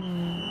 Hum.